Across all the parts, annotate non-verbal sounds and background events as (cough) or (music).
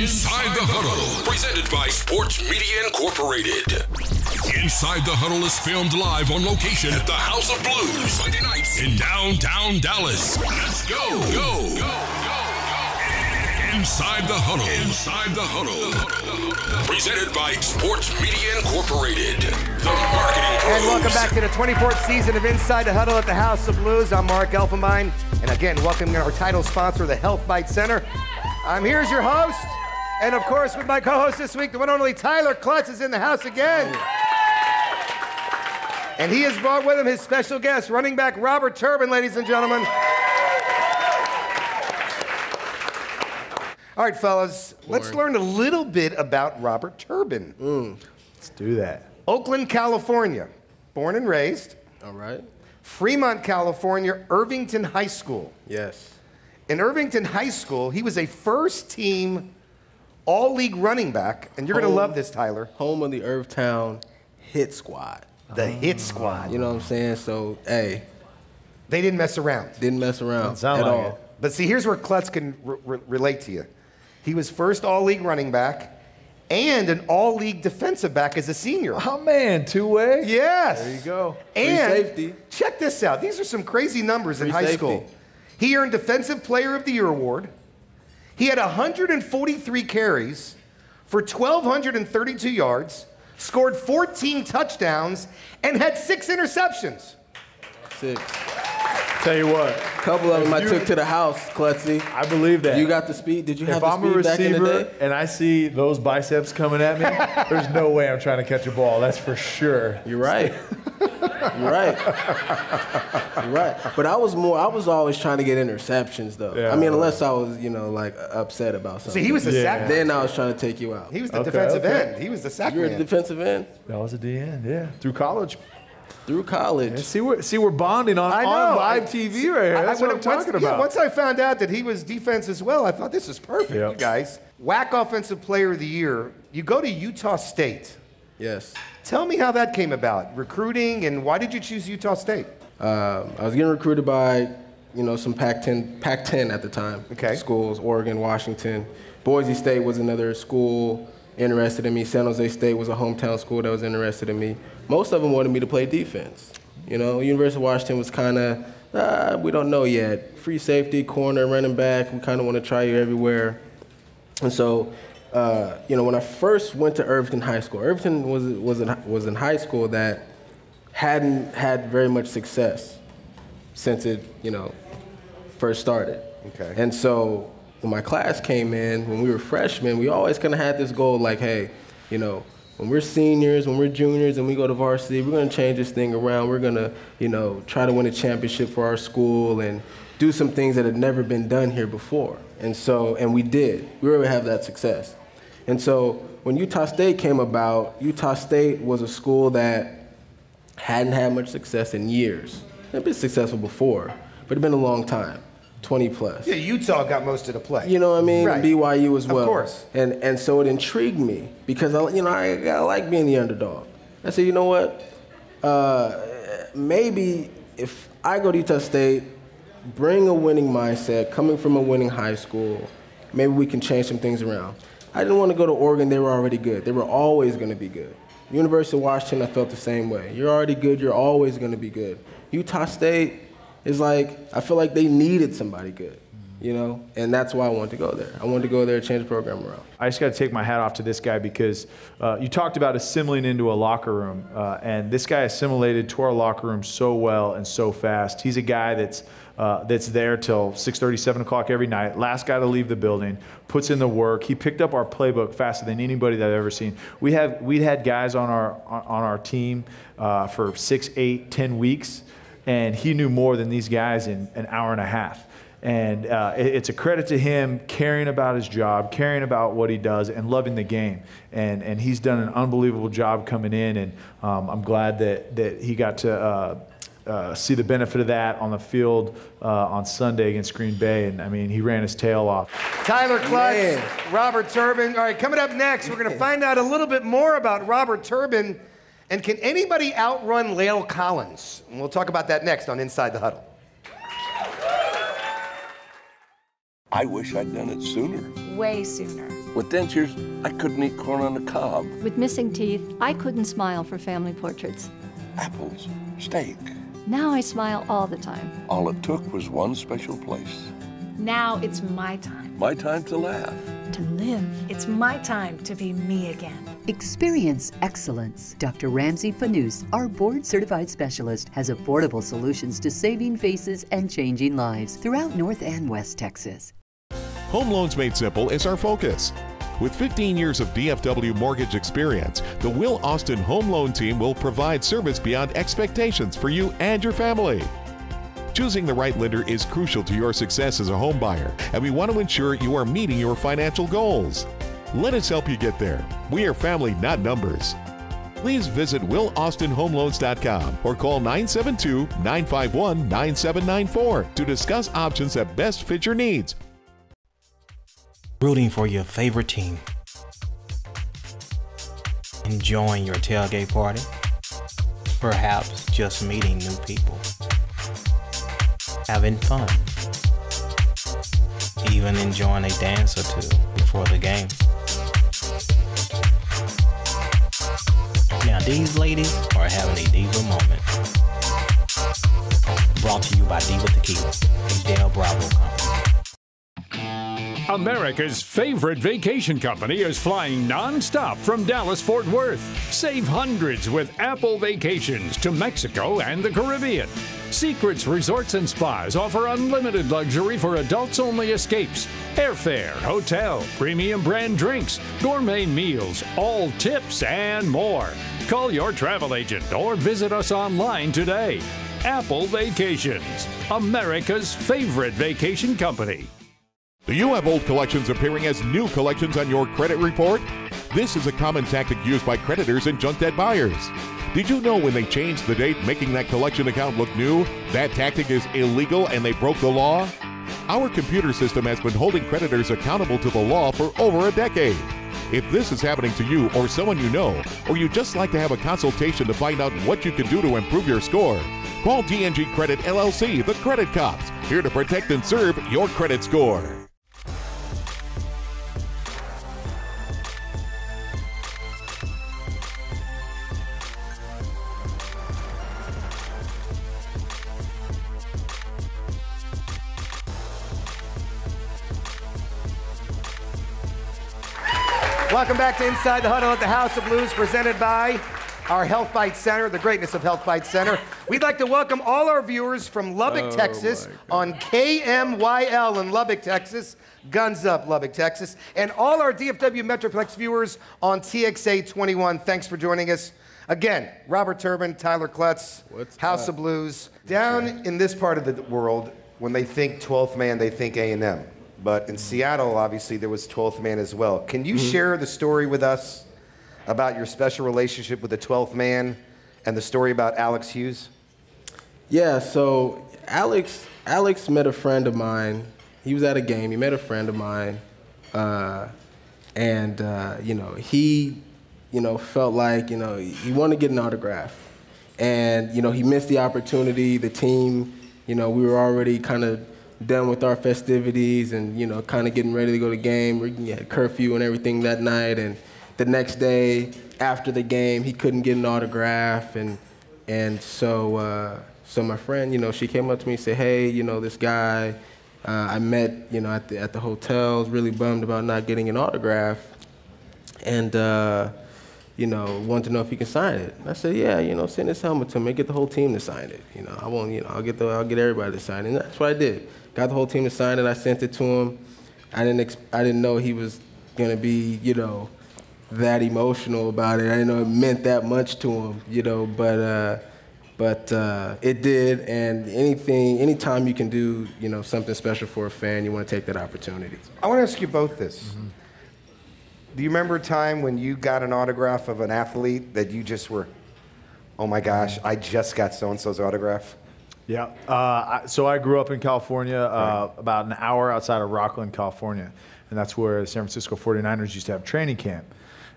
Inside the Huddle, presented by Sports Media Incorporated. Inside the Huddle is filmed live on location at the House of Blues nights in downtown Dallas. Let's go, go, go, go. Inside the Huddle. Inside the Huddle. Presented by Sports Media Incorporated. The marketing pros. And welcome back to the 24th season of Inside the Huddle at the House of Blues. I'm Mark Elfenbein. And again, welcoming our title sponsor, the Health Bite Center. I'm here as your host. And of course, with my co host this week, the one and only Tyler Clutts is in the house again. And he has brought with him his special guest, running back Robert Turbin, ladies and gentlemen. All right, fellas, let's learn a little bit about Robert Turbin. Let's do that. Oakland, California, born and raised. All right. Fremont, California, Irvington High School. Yes. In Irvington High School, he was a first team all league running back. And you're going to love this, Tyler. Home of the Irvtown Hit Squad. The hit squad. You know what I'm saying? So, hey, They didn't mess around. didn't mess around at like all. it. But see, here's where Clutts can re- re- relate to you. He was first all league running back and an all league defensive back as a senior. Oh man, two way. Yes. There you go. And safety. check this out. These are some crazy numbers in high safety. school. He earned Defensive Player of the Year award. He had 143 carries for 1,232 yards, scored 14 touchdowns, and had six interceptions. Six. Tell you what, A couple of them I took to the house, Klutzy. I believe that. You got the speed? Did you have the I'm a speed back in the receiver day? and I see those biceps coming at me, there's no way I'm trying to catch a ball. That's for sure. You're right. (laughs) You're right. You're right. But I was more. I was always trying to get interceptions, though. Yeah. I mean, unless I was, you know, like uh, upset about something. See, he was the Yeah. sack man. Then I was trying to take you out. He was the Okay, defensive okay. end. He was the sack You're a man. defensive end That was a DN, yeah. Through college. through college. And see, we're see we're bonding on, I know. on live I- TV right here. I- I- That's what I'm it- once- talking yeah, about. once I found out that he was defense as well, I thought this is perfect, Yep. you guys. Whack Offensive Player of the Year. You go to Utah State. Yes. Tell me how that came about, recruiting, and why did you choose Utah State? Um, I was getting recruited by, you know, some Pac-10, Pac-10 at the time. Okay. Schools, Oregon, Washington. Boise State was another school interested in me. San Jose State was a hometown school that was interested in me. Most of them wanted me to play defense. You know, University of Washington was kind of, uh, we don't know yet. Free safety, corner, running back. We kind of want to try you everywhere. And so, uh, you know, when I first went to Irvington High School, Irvington was was in, was in high school that hadn't had very much success since it, you know, first started. Okay. And so when my class came in, when we were freshmen, we always kind of had this goal like, hey, you know, when we're seniors, when we're juniors, and we go to varsity, we're going to change this thing around. We're going to, you know, try to win a championship for our school and do some things that had never been done here before. And so, and we did. We were able have that success. And so when Utah State came about, Utah State was a school that hadn't had much success in years. They'd been successful before, but it'd been a long time, 20 plus. Yeah, Utah got most of the play. You know what I mean? Right. BYU as well. Of course. And and so it intrigued me because I, you know I, I like being the underdog. I said, you know what? Uh, maybe if I go to Utah State, bring a winning mindset, coming from a winning high school, maybe we can change some things around. I didn't want to go to Oregon. They were already good. They were always going to be good. University of Washington, I felt the same way. You're already good. You're always going to be good. Utah State is like I feel like they needed somebody good, you know, and that's why I wanted to go there. I wanted to go there and change the program around. I just got to take my hat off to this guy because uh, you talked about assimilating into a locker room, uh, and this guy assimilated to our locker room so well and so fast. He's a guy that's uh, that's there till 6:30, 7 o'clock every night. Last guy to leave the building, puts in the work. He picked up our playbook faster than anybody that I've ever seen. We have we had guys on our on, our team uh, for six, eight, ten weeks, and he knew more than these guys in an hour and a half. And uh, it- it's a credit to him caring about his job, caring about what he does, and loving the game. And, and he's done an unbelievable job coming in, and um, I'm glad that, that he got to uh, uh, see the benefit of that on the field uh, on Sunday against Green Bay. And I mean, he ran his tail off. Tyler Clutts, Man. Robert Turbin. All right, coming up next, we're going to find out a little bit more about Robert Turbin. And can anybody outrun La'el Collins? And we'll talk about that next on Inside the Huddle. I wish I'd done it sooner. way sooner. With dentures, I couldn't eat corn on the cob. With missing teeth, I couldn't smile for family portraits. Apples, steak. Now I smile all the time. All it took was one special place. Now it's my time. My time to laugh. To live. It's my time to be me again. Experience excellence. Dr. Ramsey Fanous, our board certified specialist, has affordable solutions to saving faces and changing lives throughout North and West Texas. Home Loans Made Simple is our focus. With 15 years of DFW mortgage experience, the Will Austin Home Loan Team will provide service beyond expectations for you and your family. Choosing the right lender is crucial to your success as a home buyer, and we want to ensure you are meeting your financial goals. Let us help you get there. We are family, not numbers. Please visit WillAustinHomeLoans.com or call 972 951 9794 to discuss options that best fit your needs rooting for your favorite team, enjoying your tailgate party, perhaps just meeting new people, having fun, even enjoying a dance or two before the game. Now, these ladies are having a diva moment. Brought to you by Diva Tequila, a Del Bravo company. America's favorite vacation company is flying nonstop from Dallas Fort Worth. Save hundreds with Apple Vacations to Mexico and the Caribbean. Secrets Resorts and Spas offer unlimited luxury for adults only escapes, airfare, hotel, premium brand drinks, gourmet meals, all tips, and more. Call your travel agent or visit us online today. Apple Vacations, America's favorite vacation company. Do you have old collections appearing as new collections on your credit report? This is a common tactic used by creditors and junk debt buyers. Did you know when they changed the date making that collection account look new, that tactic is illegal and they broke the law? Our computer system has been holding creditors accountable to the law for over a decade. If this is happening to you or someone you know, or you just like to have a consultation to find out what you can do to improve your score, call DNG Credit LLC, the Credit Cops, here to protect and serve your credit score. Back to Inside the Huddle at the House of Blues, presented by our Health Bite Center, the greatness of Health Bite Center. We'd like to welcome all our viewers from Lubbock, oh Texas, on KMYL in Lubbock, Texas. Guns up, Lubbock, Texas. And all our DFW Metroplex viewers on TXA 21. Thanks for joining us. Again, Robert Turbin, Tyler Clutts, What's House of Blues. Down in this part of the world, when they think 12th man, they think A&M. But in Seattle, obviously, there was 12th man as well. Can you mm-hmm. share the story with us about your special relationship with the 12th man and the story about Alex Hughes? Yeah, so Alex, Alex met a friend of mine. He was at a game. He met a friend of mine, uh, and uh, you know he, you know, felt like you know he wanted to get an autograph, and you know he missed the opportunity. The team, you know, we were already kind of done with our festivities and you know kind of getting ready to go to game. We had curfew and everything that night, and the next day after the game, he couldn't get an autograph, and and so uh, so my friend, you know, she came up to me and said, hey, you know, this guy uh, I met, you know, at the at the hotel, really bummed about not getting an autograph, and. Uh, you know, wanted to know if he can sign it. I said, yeah, you know, send this helmet to me, get the whole team to sign it. You know, I won't, you know, I'll get the, I'll get everybody to sign it. And that's what I did got the whole team to sign it. I sent it to him. I didn't ex- I didn't know he was gonna be you know that emotional about it. I didn't know it meant that much to him, you know. But uh, but uh, it did. And anything, anytime you can do you know something special for a fan, you want to take that opportunity. I want to ask you both this. Mm-hmm. Do you remember a time when you got an autograph of an athlete that you just were, oh my gosh, I just got so and so's autograph? Yeah. Uh, so I grew up in California, uh, about an hour outside of Rocklin, California. And that's where the San Francisco 49ers used to have training camp.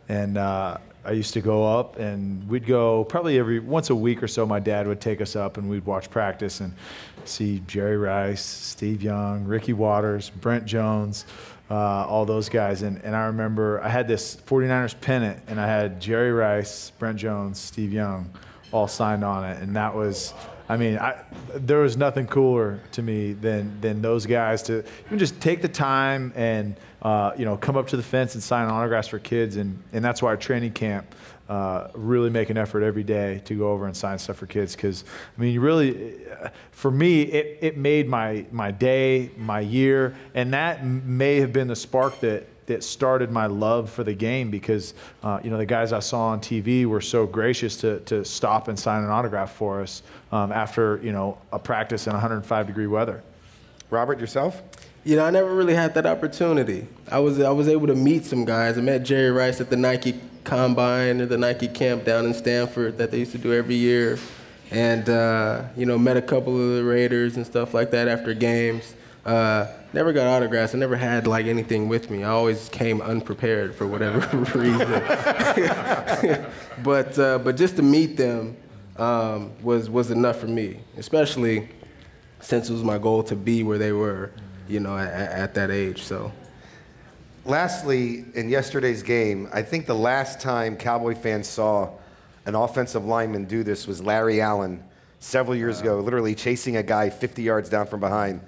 And uh, I used to go up and we'd go probably every once a week or so. My dad would take us up and we'd watch practice and see Jerry Rice, Steve Young, Ricky Watters, Brent Jones, uh, all those guys. And, and I remember I had this 49ers pennant and I had Jerry Rice, Brent Jones, Steve Young all signed on it. And that was, I mean, I, there was nothing cooler to me than, than those guys to even just take the time and – uh, you know, come up to the fence and sign autographs for kids. And, and that's why our training camp uh, really make an effort every day to go over and sign stuff for kids. Because, I mean, really, for me, it, it made my, my day, my year, and that may have been the spark that, that started my love for the game because uh, you know the guys I saw on TV were so gracious to, to stop and sign an autograph for us um, after you know a practice in 105 degree weather. Robert, yourself? You know, I never really had that opportunity. I was I was able to meet some guys. I met Jerry Rice at the Nike Combine or the Nike Camp down in Stanford that they used to do every year, and uh, you know met a couple of the Raiders and stuff like that after games. Uh, never got autographs. I never had like anything with me. I always came unprepared for whatever (laughs) reason. (laughs) but uh, but just to meet them um, was was enough for me, especially since it was my goal to be where they were you know, at, at that age. So. Lastly, in yesterday's game, I think the last time Cowboy fans saw an offensive lineman do this was Larry Allen several years wow. ago, literally chasing a guy 50 yards down from behind.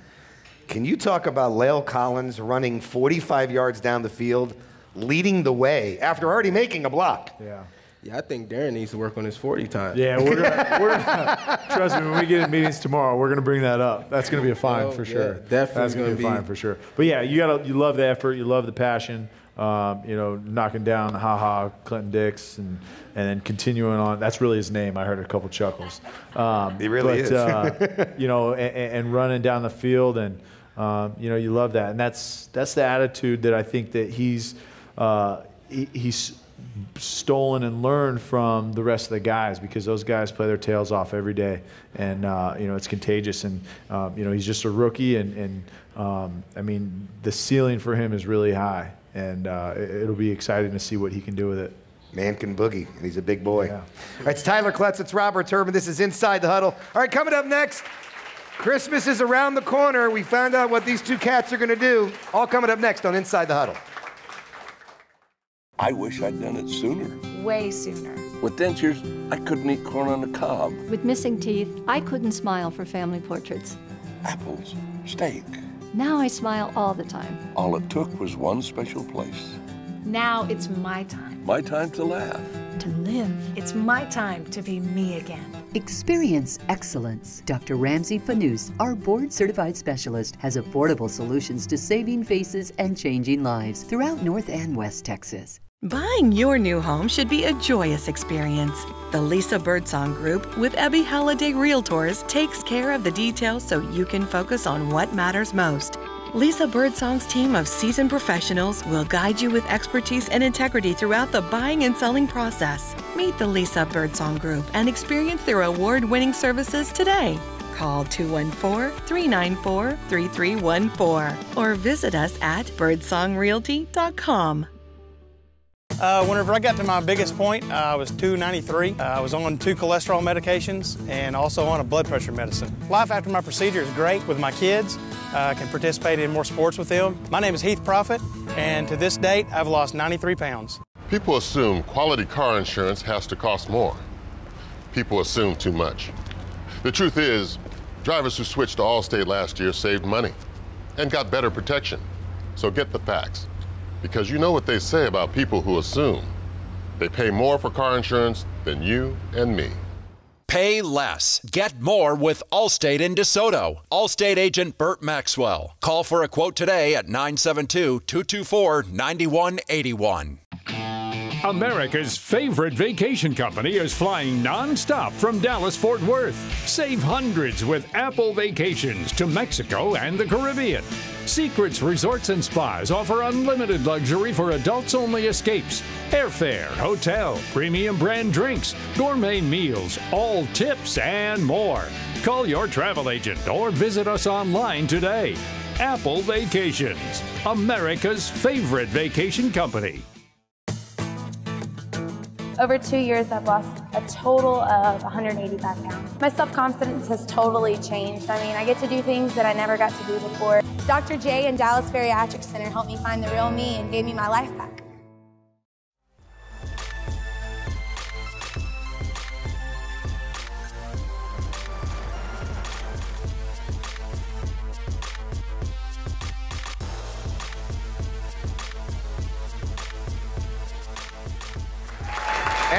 Can you talk about La'el Collins running 45 yards down the field, leading the way after already making a block? Yeah. Yeah, I think Darren needs to work on his 40 time. Yeah, we're gonna, (laughs) we're gonna trust me. When we get in meetings tomorrow, we're gonna bring that up. That's gonna be a fine oh, for sure. Definitely, that's gonna, gonna be a fine for sure. But yeah, you gotta, you love the effort, you love the passion. Um, you know, knocking down Ha Ha Clinton Dix and and then continuing on. That's really his name. I heard a couple chuckles. Um, he really but, is. uh, (laughs) you know, and, and, running down the field, and um, you know, you love that, and that's that's the attitude that I think that he's uh, he, he's stolen and learned from the rest of the guys because those guys play their tails off every day, and uh, you know it's contagious. And uh, you know he's just a rookie, and, and um, I mean the ceiling for him is really high, and uh, it'll be exciting to see what he can do with it. Man can boogie, and he's a big boy. Yeah. All right, it's Tyler Clutts, it's Robert Turbin. This is Inside the Huddle. All right, coming up next. Christmas is around the corner. We found out what these two cats are going to do. All coming up next on Inside the Huddle. I wish I'd done it sooner. Way sooner. With dentures, I couldn't eat corn on the cob. With missing teeth, I couldn't smile for family portraits. Apples, steak. Now I smile all the time. All it took was one special place. Now it's my time. My time to laugh. To live. It's my time to be me again. Experience excellence. Dr. Ramsey Fanous, our board certified specialist, has affordable solutions to saving faces and changing lives throughout North and West Texas. Buying your new home should be a joyous experience. The Lisa Birdsong Group with Ebby Halliday Realtors takes care of the details so you can focus on what matters most. Lisa Birdsong's team of seasoned professionals will guide you with expertise and integrity throughout the buying and selling process. Meet the Lisa Birdsong Group and experience their award winning services today. Call 214 394 3314 or visit us at birdsongrealty.com. Uh, whenever I got to my biggest point, uh, I was 293. Uh, I was on two cholesterol medications and also on a blood pressure medicine. Life after my procedure is great with my kids. I can participate in more sports with them. My name is Heath Profit, and to this date, I've lost 93 pounds. People assume quality car insurance has to cost more. People assume too much. The truth is, drivers who switched to Allstate last year saved money and got better protection. So get the facts. Because you know what they say about people who assume. They pay more for car insurance than you and me. Pay less. Get more with Allstate in DeSoto. Allstate agent Burt Maxwell. Call for a quote today at 972 224 9181. America's favorite vacation company is flying nonstop from Dallas Fort Worth. Save hundreds with Apple Vacations to Mexico and the Caribbean. Secrets Resorts and Spas offer unlimited luxury for adults only escapes. Airfare, hotel, premium brand drinks, gourmet meals, all tips, and more. Call your travel agent or visit us online today. Apple Vacations, America's favorite vacation company. Over two years, I've lost a total of 185 pounds. My self confidence has totally changed. I mean, I get to do things that I never got to do before. Dr. J and Dallas Bariatric Center helped me find the real me and gave me my life back.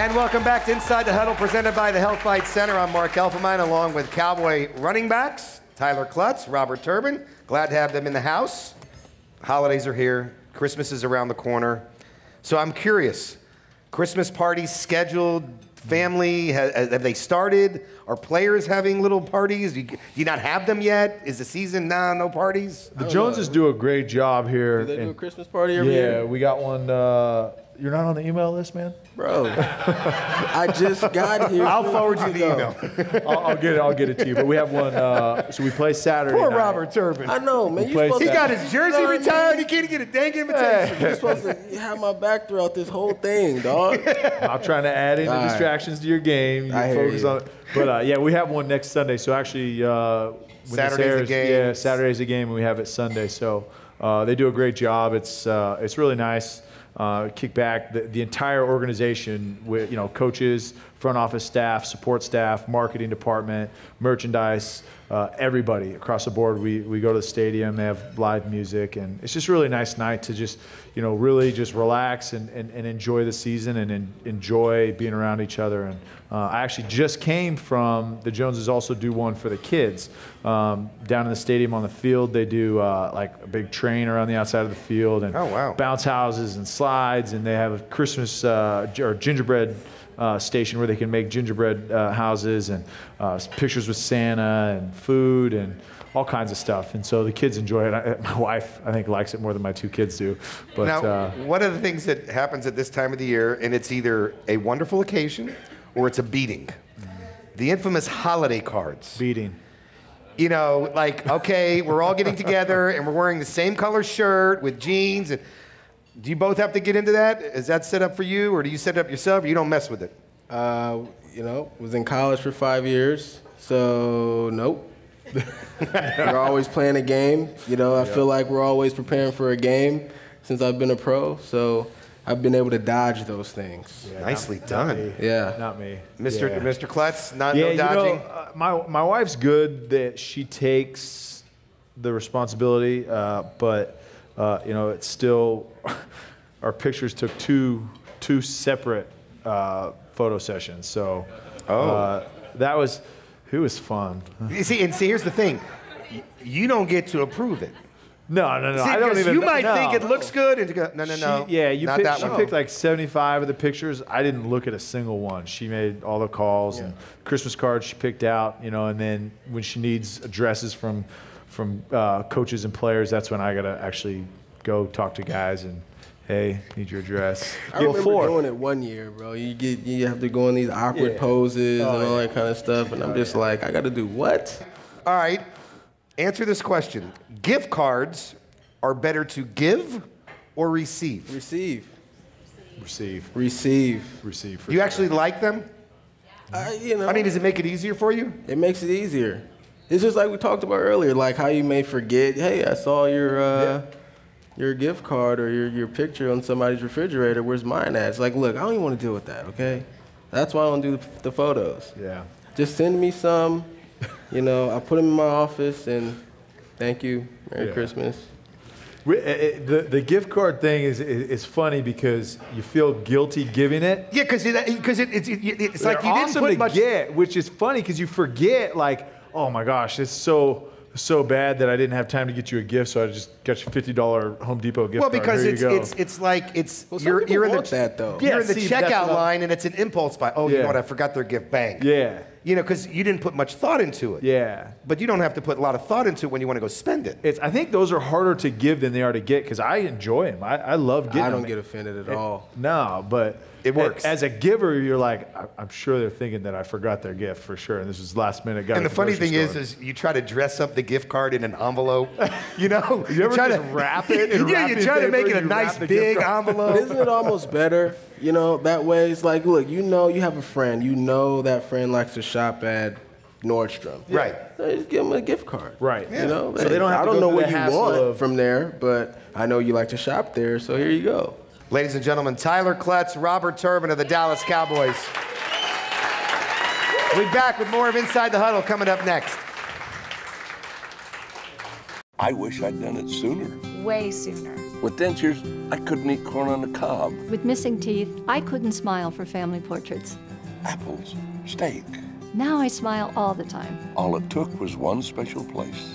And welcome back to Inside the Huddle, presented by the Health Bite Center. I'm Mark Elfenbein, along with Cowboy running backs, Tyler Clutts, Robert Turbin. Glad to have them in the house. Holidays are here. Christmas is around the corner. So I'm curious, Christmas parties scheduled, family, ha- have they started? Are players having little parties? Do you, do you not have them yet? Is the season, nah, no parties? The Joneses do a great job here. Do they do a Christmas party every yeah, year? Yeah, we got one. Uh, you're not on the email list, man? Bro, I just got here. I'll forward you the email. (laughs) I'll, I'll get it. I'll get it to you. But we have one. Uh, so we play Saturday. Poor night. Robert Turbin. I know, man. You play supposed He got his jersey You know what retired. He can't get a dang invitation. (laughs) You're supposed to have my back throughout this whole thing, dog. (laughs) I'm trying to add in the All right. distractions to your game. You I hear focus you. on. But uh, yeah, we have one next Sunday. So actually, uh, when this Saturday's the game. Yeah, Saturday's the game, and we have it Sunday. So uh, they do a great job. It's uh, it's really nice. Uh, kick back the, the entire organization with you know coaches, front office staff, support staff, marketing department, merchandise, uh, everybody across the board. We, we go to the stadium. They have live music, and it's just a really nice night to just you know really just relax and, and, and enjoy the season and, en- enjoy being around each other. And uh, I actually just came from the Joneses also do one for the kids um, down in the stadium on the field. They do uh, like a big train around the outside of the field and Oh, wow. bounce houses and slides, and they have a Christmas uh, or gingerbread uh, station where they can make gingerbread uh, houses and uh, pictures with Santa and food and all kinds of stuff. And so the kids enjoy it. I, my wife, I think, likes it more than my two kids do. But now, uh, one of the things that happens at this time of the year, and it's either a wonderful occasion or it's a beating. The infamous holiday cards. beating. You know, like, okay, we're all getting together and we're wearing the same color shirt with jeans. And do you both have to get into that? Is that set up for you, or do you set it up yourself, or you don't mess with it? Uh, you know, was in college for five years, so nope. (laughs) we're always playing a game. You know, I feel like we're always preparing for a game since I've been a pro. So I've been able to dodge those things. Nicely done. Yeah. Not me. Mr. Yeah. Mr. Clutts, not yeah, no you dodging. know, uh, my my wife's good that she takes the responsibility, uh, but uh, you know, it's still (laughs) our pictures took two two separate uh, photo sessions. So Oh. uh, that was it was fun. You see, and see, here's the thing. You don't get to approve it. No, no, no. See, I don't even. you might no. think it looks good, and go, no, no, She- no. yeah, you picked, that she one. picked like 75 of the pictures. I didn't look at a single one. She made all the calls and Christmas cards she picked out, you know, and then when she needs addresses from from uh, coaches and players, that's when I gotta actually go talk to guys and hey, need your address. (laughs) I remember doing it one year, bro. You get you have to go in these awkward Yeah. poses Oh, and all that kind of stuff, and I'm just like, I got to do what? All right. Answer this question. Gift cards are better to give or receive? Receive. Receive. Receive. Receive. Do you actually like them? I, you know. I mean, does it make it easier for you? It makes it easier. It's just like we talked about earlier, like how you may forget, hey, I saw your uh, your gift card or your, your picture on somebody's refrigerator. Where's mine at? It's like, look, I don't even want to deal with that, okay? That's why I don't do the, the photos. Yeah. Just send me some. You know, I put them in my office and thank you. Merry Yeah. Christmas. We- it- it- the, the gift card thing is, is, is funny because you feel guilty giving it. Yeah, because it, eh, because it, it's, it, it's like They're you didn't put much. get, which is funny because you forget, like, oh my gosh, it's so so bad that I didn't have time to get you a gift, so I just got you a fifty dollar Home Depot gift Well, card. because Here it's, you go. it's it's like it's Well, you're you're in the that, though. you're in the see, checkout line and it's an impulse buy. Oh, you Yeah. know what? I forgot their gift. Bang. yeah, You know, because you didn't put much thought into it. yeah. But you don't have to put a lot of thought into it when you want to go spend it. It's, I think those are harder to give than they are to get because I enjoy them. I, I love getting I don't them. get offended at It- all. No, but It works. As a giver, you're like, I, I'm sure they're thinking that I forgot their gift for sure, and this is last minute. Got And the funny thing is, store. is you try to dress up the gift card in an envelope. (laughs) You know, You ever try just to wrap it (laughs) in yeah, wrapping you try to make it a and you wrap nice big card? But envelope. isn't it almost better You know, that way it's like, look, you know, you have a friend. You know that friend likes to shop at Nordstrom. Right. So just give them a gift card. Right. You know, So they don't have I to don't go know what you want of- from there, but I know you like to shop there, so here you go. Ladies and gentlemen, Tyler Clutts, Robert Turbin of the Dallas Cowboys. We'll be back with more of Inside the Huddle coming up next. I wish I'd done it sooner. Way sooner. With dentures, I couldn't eat corn on the cob. With missing teeth, I couldn't smile for family portraits. Apples, steak. Now I smile all the time. All it took was one special place.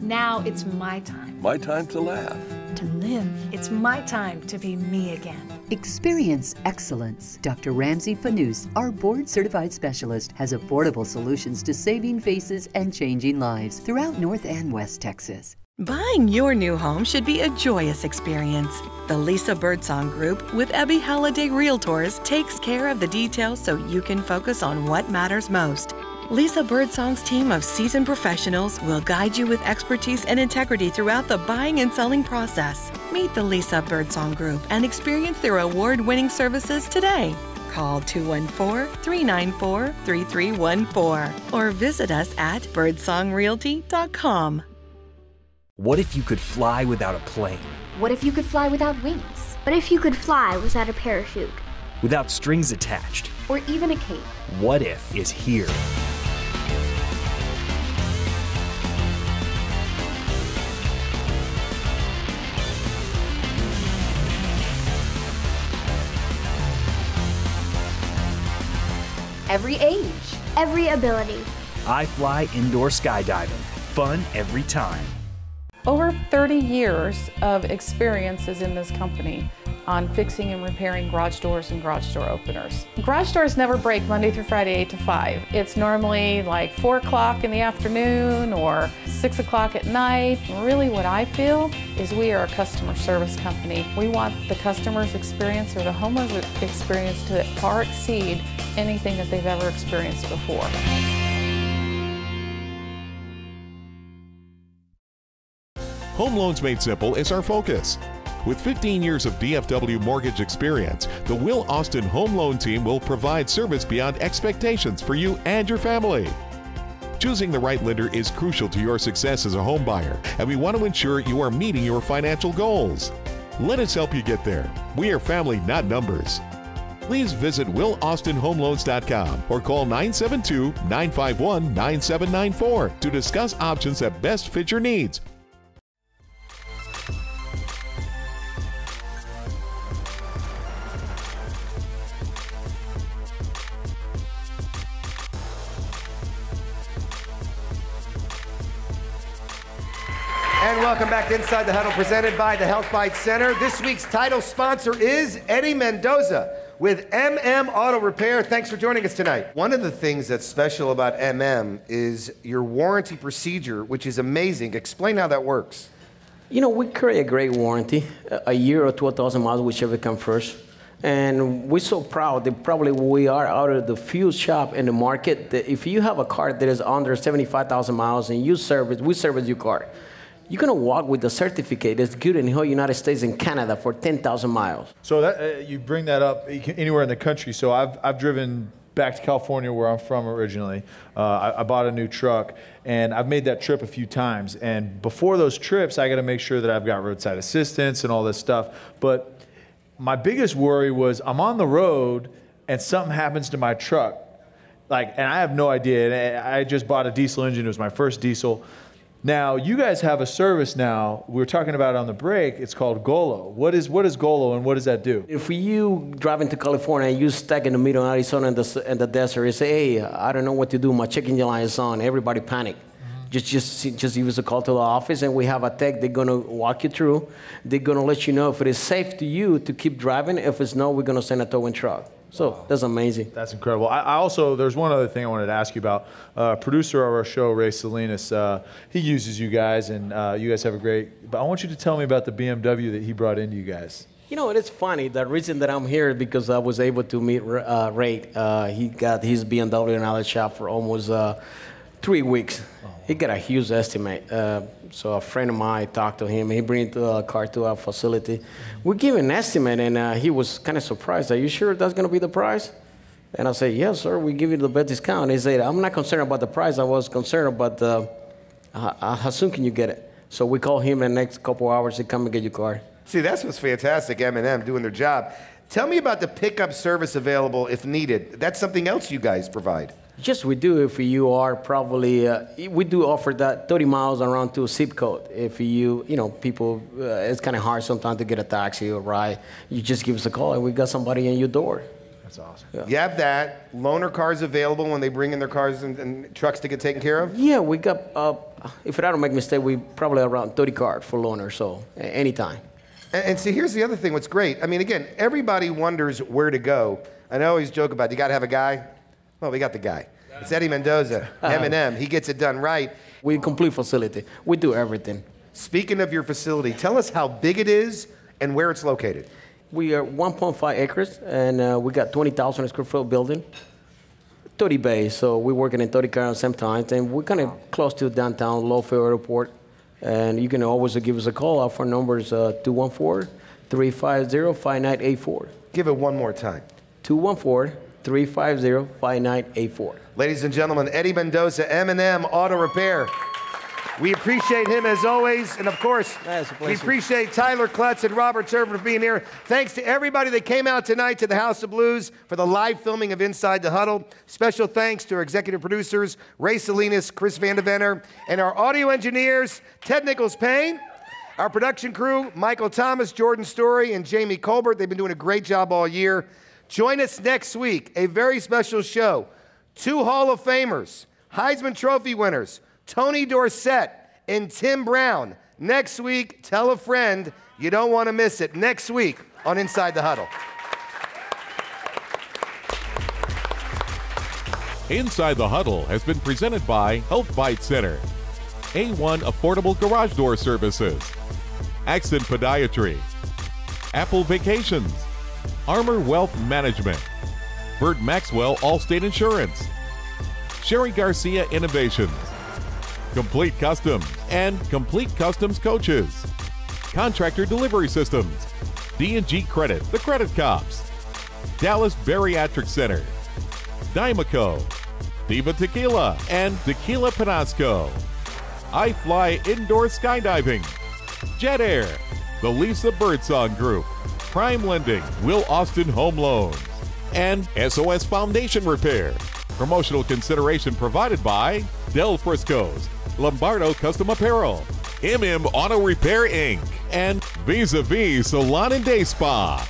Now it's my time My time to laugh. to live. It's my time to be me again. Experience excellence. Dr. Ramsey Fanous, our board certified specialist, has affordable solutions to saving faces and changing lives throughout North and West Texas. Buying your new home should be a joyous experience. The Lisa Birdsong Group with Ebby Halliday Realtors takes care of the details so you can focus on what matters most. Lisa Birdsong's team of seasoned professionals will guide you with expertise and integrity throughout the buying and selling process. Meet the Lisa Birdsong Group and experience their award winning services today. Call 214 394 3314 or visit us at birdsongrealty.com. What if you could fly without a plane? What if you could fly without wings? What if you could fly without a parachute? Without strings attached? Or even a cape? What if is here? Every age. Every ability. I fly indoor skydiving. Fun every time. Over 30 years of experiences in this company on fixing and repairing garage doors and garage door openers. Garage doors never break Monday through Friday, 8 to 5. It's normally like 4 o'clock in the afternoon or 6 o'clock at night. Really, what I feel is we are a customer service company. We want the customer's experience or the homeowner's experience to far exceed anything that they've ever experienced before. Home Loans Made Simple is our focus. With 15 years of DFW mortgage experience, the Will Austin Home Loan Team will provide service beyond expectations for you and your family. Choosing the right lender is crucial to your success as a home buyer, and we want to ensure you are meeting your financial goals. Let us help you get there. We are family, not numbers. Please visit WillAustinHomeLoans.com or call 972 951 9794 to discuss options that best fit your needs. Welcome back to Inside the Huddle, presented by the Health Bite Center. This week's title sponsor is Eddie Mendoza with MM Auto Repair. Thanks for joining us tonight. One of the things that's special about MM is your warranty procedure, which is amazing. Explain how that works. You know, we carry a great warranty, a- a year or 12,000 miles, whichever comes first. And we're so proud that probably we are out of the few shop in the market that if you have a car that is under 75,000 miles and you service, we service your car, you're gonna walk with the certificate that's good in the whole United States and Canada for 10,000 miles. So that uh, you bring that up anywhere in the country. So I've I've driven back to California where I'm from originally. Uh, I, I bought a new truck and I've made that trip a few times. And before those trips, I got to make sure that I've got roadside assistance and all this stuff. But my biggest worry was I'm on the road and something happens to my truck. Like, and I have no idea. I just bought a diesel engine. It was my first diesel. Now, you guys have a service now. We were talking about it on the break. It's called Golo. What is what is Golo and what does that do? If you drive into California and you stuck in the middle of Arizona in the, in the desert, you say, hey, I don't know what to do. My check engine light is on. Everybody panic. Mm-hmm. Just, just, just give us a call to the office and we have a tech. They're going to walk you through. They're going to let you know if it is safe to you to keep driving. If it's not, we're going to send a towing truck. So that's amazing. That's incredible. I, I also, there's one other thing I wanted to ask you about. Uh, producer of our show, Ray Salinas, uh, he uses you guys, and uh, you guys have a great. But I want you to tell me about the BMW that he brought into you guys. You know, it is funny. The reason that I'm here is because I was able to meet uh, Ray. Uh, he got his BMW in our shop for almost uh, Three weeks. He got a huge estimate. Uh, so a friend of mine talked to him. He bring the car to our facility. We give an estimate, and uh, he was kind of surprised. Are you sure that's going to be the price? And I said, yes, sir. We give you the best discount. He said, I'm not concerned about the price. I was concerned about the, uh, how soon can you get it? So we call him in the next couple hours to come and get your car. See, that's what's fantastic. M&M doing their job. Tell me about the pickup service available if needed. That's something else you guys provide. Yes, we do. If you are probably, uh, we do offer that 30 miles around to a zip code. If you, you know, people, uh, it's kind of hard sometimes to get a taxi or ride. You just give us a call and we got somebody in your door. That's awesome. Yeah. You have that. Loaner cars available when they bring in their cars and, and trucks to get taken care of? Yeah, we got, uh, if I don't make a mistake, we probably around 30 cars for loaner, so anytime. And, and see, here's the other thing what's great. I mean, again, everybody wonders where to go. And I always joke about, you got to have a guy? Well, we got the guy. It's Eddie Mendoza, (laughs) M&M. He gets it done right. We complete facility. We do everything. Speaking of your facility, tell us how big it is and where it's located. We are 1.5 acres, and uh, we got 20,000 square foot building, 30 bays. So we're working in 30 cars at the same time, and we're kind of close to downtown Love Field Airport. And you can always give us a call. Our phone number is uh, 214 350 5984. Give it one more time 214 350 5984. Ladies and gentlemen, Eddie Mendoza, M&M Auto Repair. We appreciate him as always, and of course, we appreciate Tyler Clutts and Robert Turner for being here. Thanks to everybody that came out tonight to the House of Blues for the live filming of Inside the Huddle. Special thanks to our executive producers, Ray Salinas, Chris Vandeventer, and our audio engineers, Ted Nichols Payne. Our production crew, Michael Thomas, Jordan Story, and Jamie Colbert. They've been doing a great job all year. Join us next week, a very special show. Two Hall of Famers, Heisman Trophy winners, Tony Dorsett and Tim Brown. Next week, tell a friend. You don't want to miss it. Next week on Inside the Huddle. Inside the Huddle has been presented by Health Bite Center, A1 Affordable Garage Door Services, Accent Podiatry, Apple Vacations, Armor Wealth Management, Burt Maxwell Allstate Insurance, Sherry Garcia Innovations, Complete Customs, and Complete Customs Coaches. Contractor Delivery Systems, D&G Credit, the Credit Cops, Dallas Bariatric Center, Dymaco, Diva Tequila, and Tequila Penasco. Fly Indoor Skydiving, Jet Air, the Lisa Birdsong Group, Prime Lending, Will Austin Home Loans, and SOS Foundation Repair. Promotional consideration provided by Del Frisco's, Lombardo Custom Apparel, MM Auto Repair Inc., and Vis a Vis Salon and Day Spa.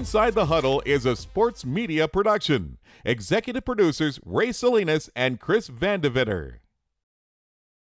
Inside the Huddle is a sports media production. Executive producers Ray Salinas and Chris Vandeventer.